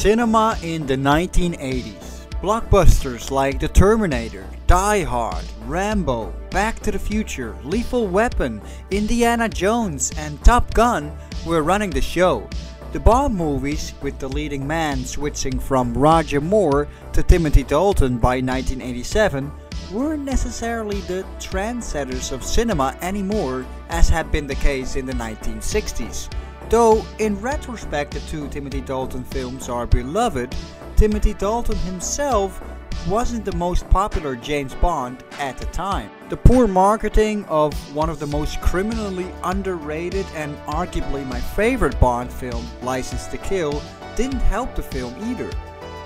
Cinema in the 1980s. Blockbusters like The Terminator, Die Hard, Rambo, Back to the Future, Lethal Weapon, Indiana Jones, and Top Gun were running the show. The Bond movies, with the leading man switching from Roger Moore to Timothy Dalton by 1987, weren't necessarily the trendsetters of cinema anymore as had been the case in the 1960s. Though in retrospect the two Timothy Dalton films are beloved, Timothy Dalton himself wasn't the most popular James Bond at the time. The poor marketing of one of the most criminally underrated and arguably my favorite Bond film, License to Kill, didn't help the film either.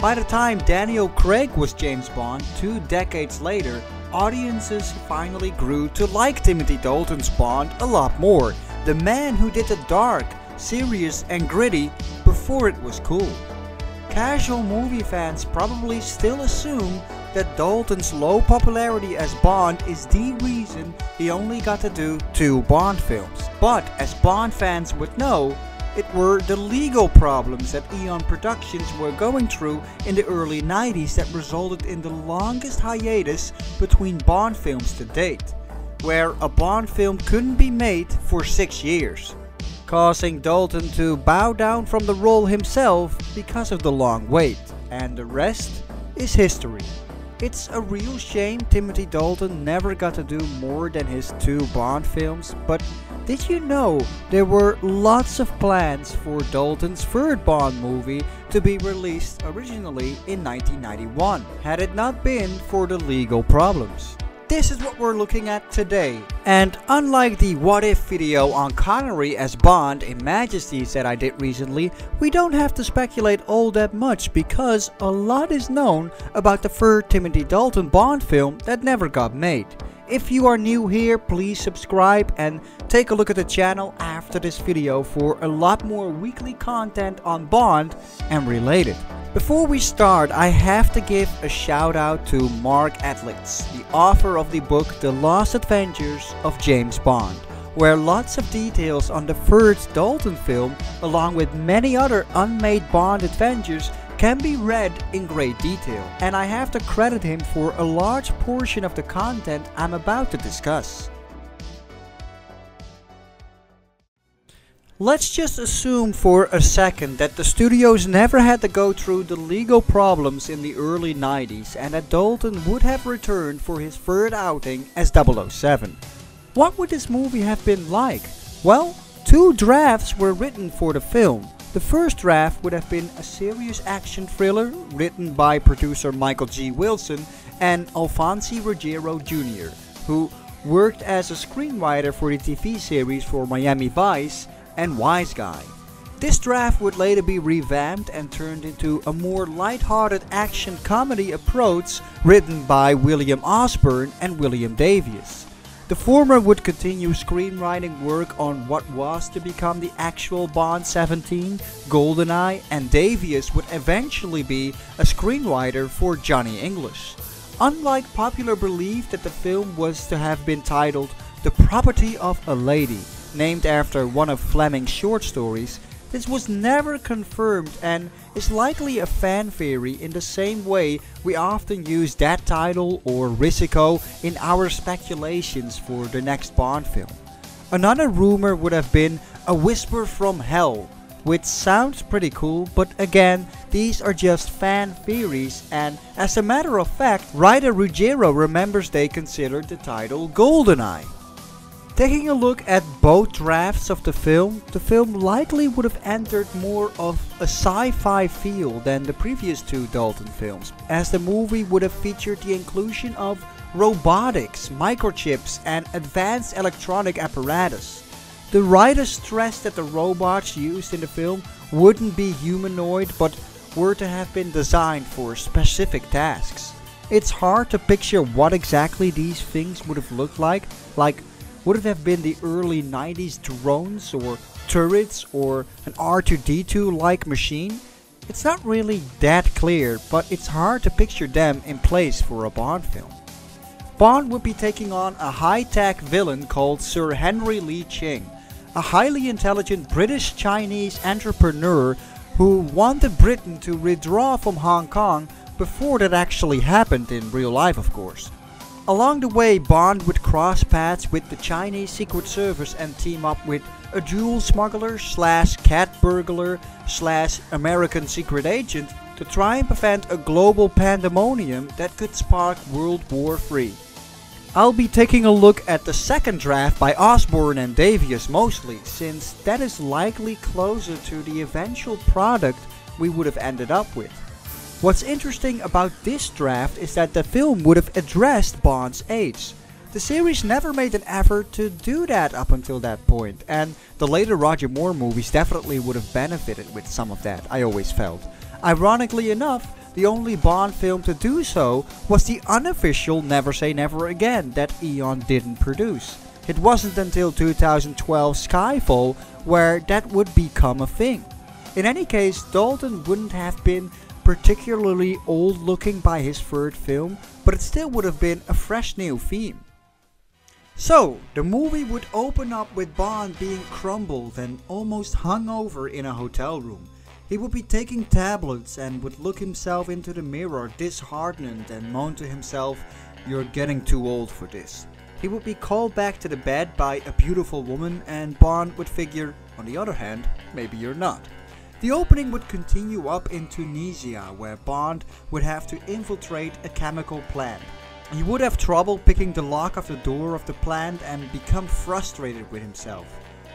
By the time Daniel Craig was James Bond, two decades later, audiences finally grew to like Timothy Dalton's Bond a lot more. The man who did the dark, serious and gritty before it was cool. Casual movie fans probably still assume that Dalton's low popularity as Bond is the reason he only got to do two Bond films. But as Bond fans would know, it were the legal problems that Eon Productions were going through in the early 90s that resulted in the longest hiatus between Bond films to date, where a Bond film couldn't be made for six years, causing Dalton to bow down from the role himself because of the long wait, and the rest is history. It's a real shame Timothy Dalton never got to do more than his two Bond films, but did you know there were lots of plans for Dalton's third Bond movie to be released originally in 1991, had it not been for the legal problems? This is what we're looking at today. And unlike the what if video on Connery as Bond in Majesties that I did recently, we don't have to speculate all that much because a lot is known about the third Timothy Dalton Bond film that never got made. If you are new here, please subscribe and take a look at the channel after this video for a lot more weekly content on Bond and related. Before we start, I have to give a shout out to Mark Edlitz, the author of the book The Lost Adventures of James Bond, where lots of details on the first Dalton film, along with many other unmade Bond adventures, can be read in great detail, and I have to credit him for a large portion of the content I'm about to discuss. Let's just assume for a second that the studios never had to go through the legal problems in the early 90s and that Dalton would have returned for his third outing as 007. What would this movie have been like? Well, two drafts were written for the film, the first draft would have been a serious action thriller written by producer Michael G. Wilson and Alfonse Ruggiero Jr., who worked as a screenwriter for the TV series for Miami Vice and Wise Guy. This draft would later be revamped and turned into a more light-hearted action comedy approach written by William Osborne and William Davies. The former would continue screenwriting work on what was to become the actual Bond 17, GoldenEye, and Davies would eventually be a screenwriter for Johnny English. Unlike popular belief that the film was to have been titled The Property of a Lady, named after one of Fleming's short stories, this was never confirmed and is likely a fan theory in the same way we often use that title or Risico in our speculations for the next Bond film. Another rumor would have been A Whisper from Hell, which sounds pretty cool, but again, these are just fan theories and as a matter of fact, writer Ruggiero remembers they considered the title GoldenEye. Taking a look at both drafts of the film, the film likely would have entered more of a sci-fi feel than the previous two Dalton films, as the movie would have featured the inclusion of robotics, microchips, and advanced electronic apparatus. The writer stressed that the robots used in the film wouldn't be humanoid but were to have been designed for specific tasks. It's hard to picture what exactly these things would have looked like, like would it have been the early 90s drones or turrets or an R2D2 like machine? It's not really that clear, but it's hard to picture them in place for a Bond film. Bond would be taking on a high-tech villain called Sir Henry Lee Ching, a highly intelligent British-Chinese entrepreneur who wanted Britain to withdraw from Hong Kong before that actually happened in real life of course. Along the way Bond would cross paths with the Chinese Secret Service and team up with a jewel smuggler slash cat burglar slash American secret agent to try and prevent a global pandemonium that could spark World War III. I'll be taking a look at the second draft by Osborne and Davies mostly, since that is likely closer to the eventual product we would have ended up with. What's interesting about this draft is that the film would have addressed Bond's age. The series never made an effort to do that up until that point, and the later Roger Moore movies definitely would have benefited with some of that, I always felt. Ironically enough, the only Bond film to do so was the unofficial Never Say Never Again that Eon didn't produce. It wasn't until 2012 Skyfall where that would become a thing. In any case, Dalton wouldn't have been particularly old looking by his third film, but it still would have been a fresh new theme. So, the movie would open up with Bond being crumbled and almost hungover in a hotel room. He would be taking tablets and would look himself into the mirror disheartened and moan to himself, you're getting too old for this. He would be called back to the bed by a beautiful woman and Bond would figure, on the other hand, maybe you're not. The opening would continue up in Tunisia where Bond would have to infiltrate a chemical plant. He would have trouble picking the lock of the door of the plant and become frustrated with himself.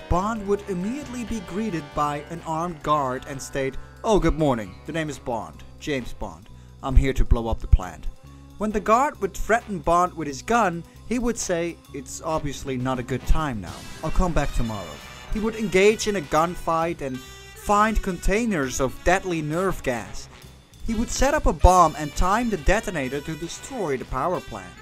Bond would immediately be greeted by an armed guard and state, Oh good morning, the name is Bond, James Bond. I'm here to blow up the plant. When the guard would threaten Bond with his gun, he would say, It's obviously not a good time now, I'll come back tomorrow. He would engage in a gunfight and find containers of deadly nerve gas. He would set up a bomb and time the detonator to destroy the power plant.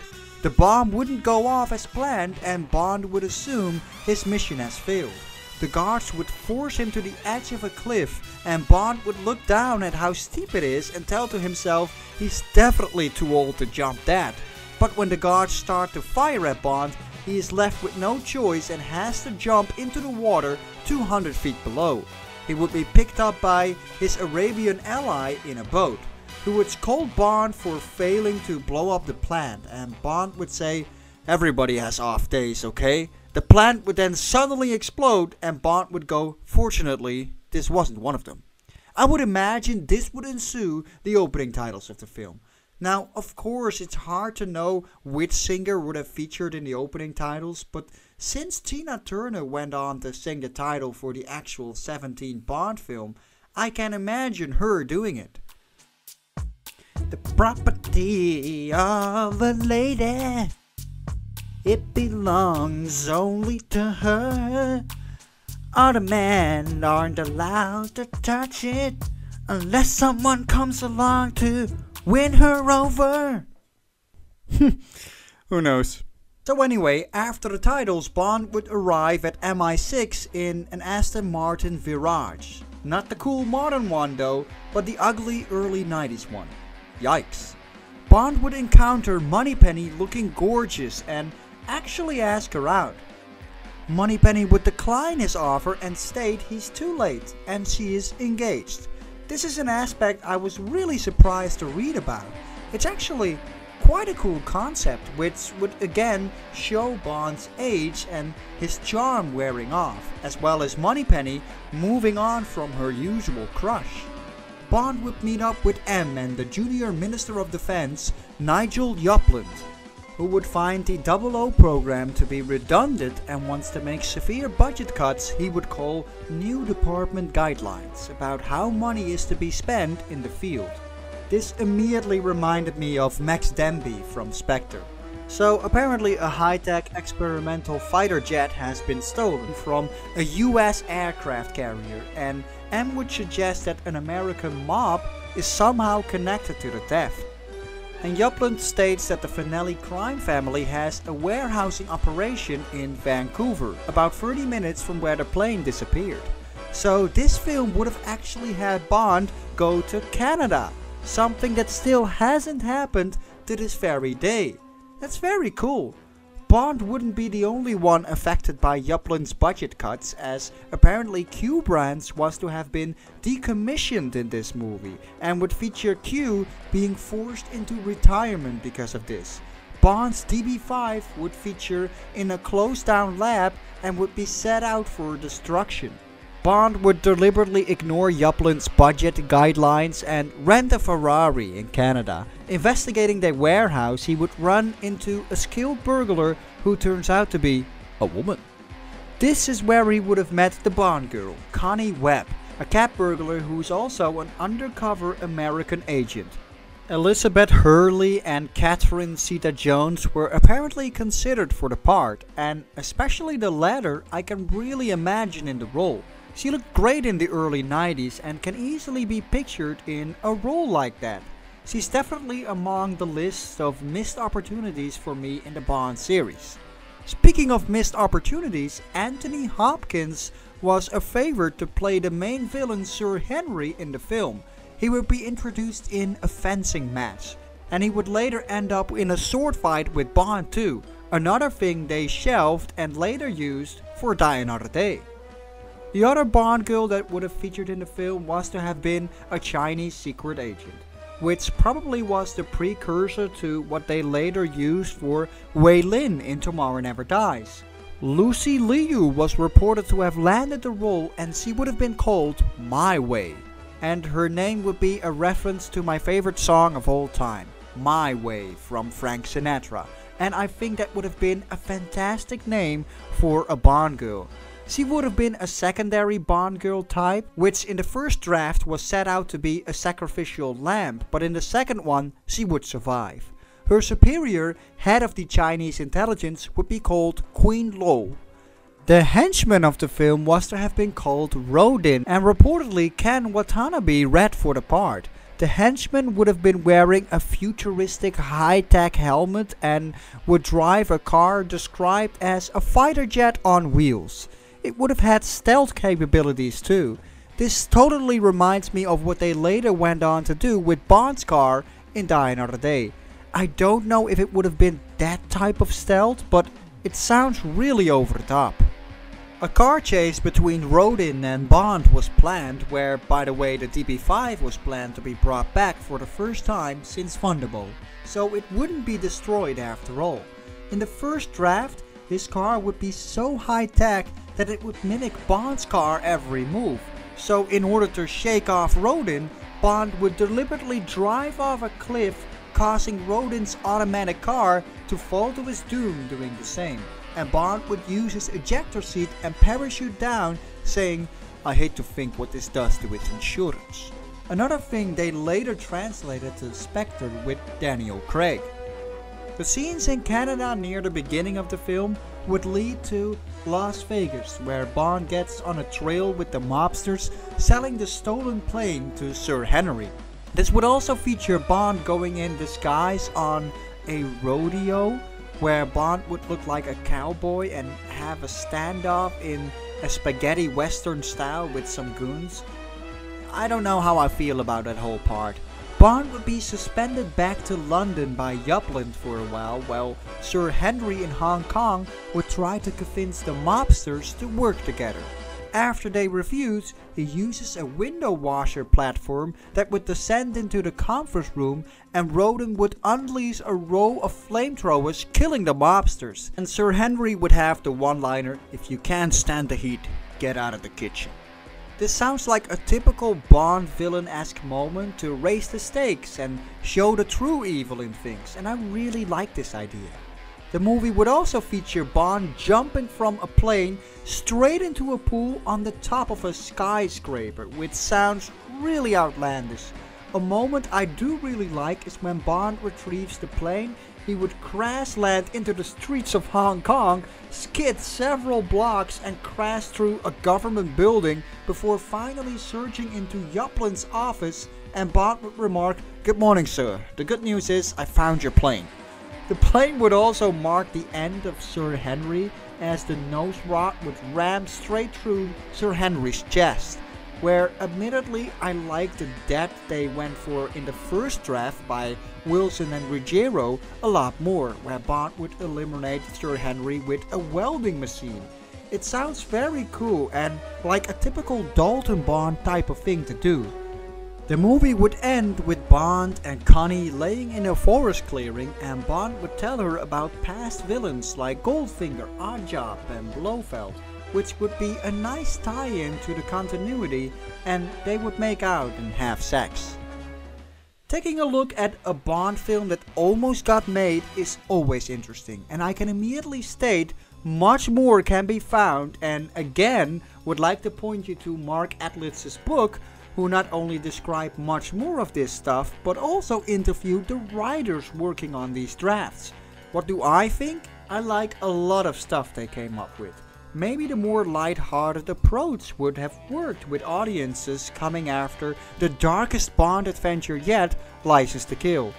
The bomb wouldn't go off as planned and Bond would assume his mission has failed. The guards would force him to the edge of a cliff and Bond would look down at how steep it is and tell to himself he's definitely too old to jump that. But when the guards start to fire at Bond, he is left with no choice and has to jump into the water 200 feet below. He would be picked up by his Arabian ally in a boat who would scold Bond for failing to blow up the plant and Bond would say, everybody has off days, okay? The plant would then suddenly explode and Bond would go, fortunately, this wasn't one of them. I would imagine this would ensue the opening titles of the film. Now, of course, it's hard to know which singer would have featured in the opening titles, but since Tina Turner went on to sing the title for the actual 17 Bond film, I can imagine her doing it the property of a lady. It belongs only to her. Other men aren't allowed to touch it unless someone comes along to win her over. Who knows? So anyway, after the titles, Bond would arrive at MI6 in an Aston Martin Virage. Not the cool modern one though, but the ugly early 90s one. Yikes. Bond would encounter Moneypenny looking gorgeous and actually ask her out. Moneypenny would decline his offer and state he's too late and she is engaged. This is an aspect I was really surprised to read about. It's actually quite a cool concept which would again show Bond's age and his charm wearing off, as well as Moneypenny moving on from her usual crush. Bond would meet up with M and the junior Minister of Defense, Nigel Yupland, who would find the 00 program to be redundant and wants to make severe budget cuts he would call new department guidelines about how money is to be spent in the field. This immediately reminded me of Max Denbigh from Spectre. So apparently a high-tech experimental fighter jet has been stolen from a US aircraft carrier and M would suggest that an American mob is somehow connected to the theft. And Yupland states that the Finelli crime family has a warehousing operation in Vancouver, about 30 minutes from where the plane disappeared. So this film would have actually had Bond go to Canada, something that still hasn't happened to this very day. That's very cool. Bond wouldn't be the only one affected by Yupland's budget cuts as apparently Q Branch was to have been decommissioned in this movie and would feature Q being forced into retirement because of this. Bond's DB5 would feature in a closed down lab and would be set out for destruction. Bond would deliberately ignore Yupland's budget guidelines and rent a Ferrari in Canada. Investigating their warehouse, he would run into a skilled burglar who turns out to be a woman. This is where he would have met the Bond girl, Connie Webb, a cat burglar who's also an undercover American agent. Elizabeth Hurley and Catherine Zeta-Jones were apparently considered for the part, and especially the latter I can really imagine in the role. She looked great in the early 90s and can easily be pictured in a role like that. She's definitely among the list of missed opportunities for me in the Bond series. Speaking of missed opportunities, Anthony Hopkins was a favorite to play the main villain Sir Henry in the film. He would be introduced in a fencing match, and he would later end up in a sword fight with Bond too, another thing they shelved and later used for Die Another Day. The other Bond girl that would have featured in the film was to have been a Chinese secret agent, which probably was the precursor to what they later used for Wai Lin in Tomorrow Never Dies. Lucy Liu was reported to have landed the role and she would have been called My Way, and her name would be a reference to my favorite song of all time, My Way from Frank Sinatra, and I think that would have been a fantastic name for a Bond girl. She would have been a secondary Bond girl type, which in the first draft was set out to be a sacrificial lamb, but in the second one she would survive. Her superior, head of the Chinese intelligence, would be called Queen Lo. The henchman of the film was to have been called Rodin, and reportedly Ken Watanabe read for the part. The henchman would have been wearing a futuristic high-tech helmet and would drive a car described as a fighter jet on wheels. It would have had stealth capabilities too. This totally reminds me of what they later went on to do with Bond's car in Die Another Day. I don't know if it would have been that type of stealth, but it sounds really over the top. A car chase between Rodin and Bond was planned, where by the way the DB5 was planned to be brought back for the first time since Thunderball, so it wouldn't be destroyed after all. In the first draft, his car would be so high tech that it would mimic Bond's car every move. So in order to shake off Rodin, Bond would deliberately drive off a cliff causing Rodin's automatic car to fall to his doom doing the same. And Bond would use his ejector seat and parachute down saying, I hate to think what this does to its insurance. Another thing they later translated to Spectre with Daniel Craig. The scenes in Canada near the beginning of the film would lead to Las Vegas, where Bond gets on a trail with the mobsters selling the stolen plane to Sir Henry. This would also feature Bond going in disguise on a rodeo, where Bond would look like a cowboy and have a standoff in a spaghetti western style with some goons. I don't know how I feel about that whole part. Bond would be suspended back to London by Yupland for a while, while Sir Henry in Hong Kong would try to convince the mobsters to work together. After they refuse, he uses a window washer platform that would descend into the conference room and Rodin would unleash a row of flamethrowers killing the mobsters. And Sir Henry would have the one-liner, if you can't stand the heat, get out of the kitchen. This sounds like a typical Bond villain-esque moment to raise the stakes and show the true evil in things, and I really like this idea. The movie would also feature Bond jumping from a plane straight into a pool on the top of a skyscraper, which sounds really outlandish. A moment I do really like is when Bond retrieves the plane he would crash land into the streets of Hong Kong, skid several blocks and crash through a government building before finally surging into Yupland's office and Bond would remark, Good morning sir, the good news is I found your plane. The plane would also mark the end of Sir Henry as the nose rod would ram straight through Sir Henry's chest. where admittedly I liked the depth they went for in the first draft by Wilson and Ruggiero a lot more, where Bond would eliminate Sir Henry with a welding machine. It sounds very cool and like a typical Dalton Bond type of thing to do. The movie would end with Bond and Connie laying in a forest clearing and Bond would tell her about past villains like Goldfinger, Oddjob and Blofeld, which would be a nice tie-in to the continuity and they would make out and have sex. Taking a look at a Bond film that almost got made is always interesting and I can immediately state much more can be found and again would like to point you to Mark Edlitz's book who not only describe much more of this stuff but also interviewed the writers working on these drafts. What do I think? I like a lot of stuff they came up with. Maybe the more light-hearted approach would have worked with audiences coming after the darkest Bond adventure yet, License to Kill.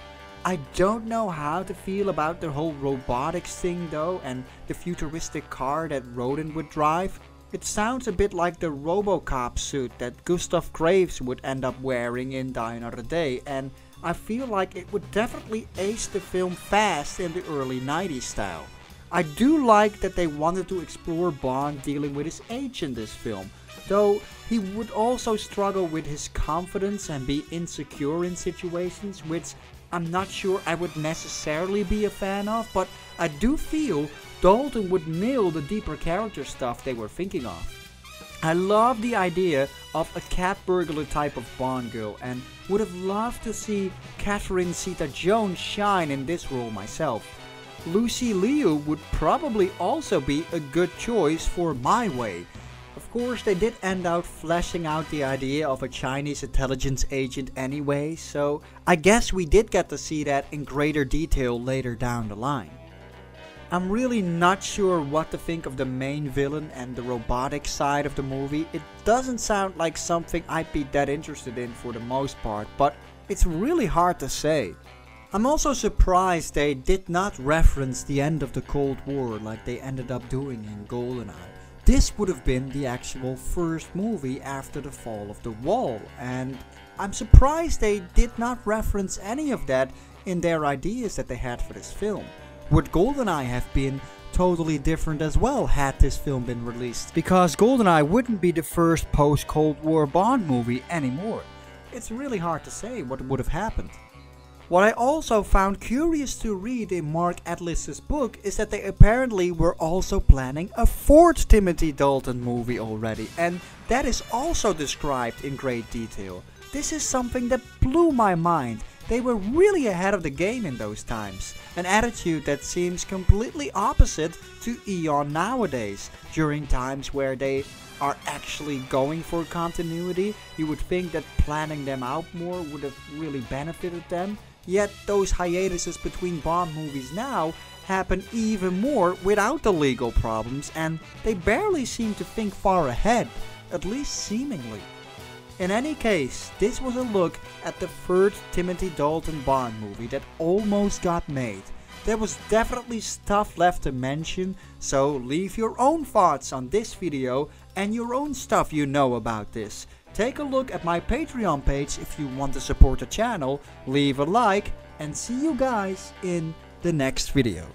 I don't know how to feel about the whole robotics thing though and the futuristic car that Rodin would drive. It sounds a bit like the Robocop suit that Gustav Graves would end up wearing in Die Another Day and I feel like it would definitely ace the film fast in the early 90s style. I do like that they wanted to explore Bond dealing with his age in this film, though he would also struggle with his confidence and be insecure in situations which I'm not sure I would necessarily be a fan of, but I do feel Dalton would nail the deeper character stuff they were thinking of. I love the idea of a cat burglar type of Bond girl and would have loved to see Catherine Zeta-Jones shine in this role myself. Lucy Liu would probably also be a good choice for my way, of course, they did end out fleshing out the idea of a Chinese intelligence agent anyway, so I guess we did get to see that in greater detail later down the line. I'm really not sure what to think of the main villain and the robotic side of the movie. It doesn't sound like something I'd be that interested in for the most part, but it's really hard to say. I'm also surprised they did not reference the end of the Cold War like they ended up doing in GoldenEye. This would have been the actual first movie after the fall of the wall, and I'm surprised they did not reference any of that in their ideas that they had for this film. Would GoldenEye have been totally different as well had this film been released? Because GoldenEye wouldn't be the first post-Cold War Bond movie anymore. It's really hard to say what would have happened. What I also found curious to read in Mark Edlitz's book is that they apparently were also planning a fourth Timothy Dalton movie already and that is also described in great detail. This is something that blew my mind. They were really ahead of the game in those times, an attitude that seems completely opposite to Eon nowadays, during times where they are actually going for continuity, you would think that planning them out more would have really benefited them. Yet those hiatuses between Bond movies now happen even more without the legal problems and they barely seem to think far ahead, at least seemingly. In any case, this was a look at the third Timothy Dalton Bond movie that almost got made. There was definitely stuff left to mention, so leave your own thoughts on this video and your own stuff you know about this. Take a look at my Patreon page if you want to support the channel, leave a like, and see you guys in the next video.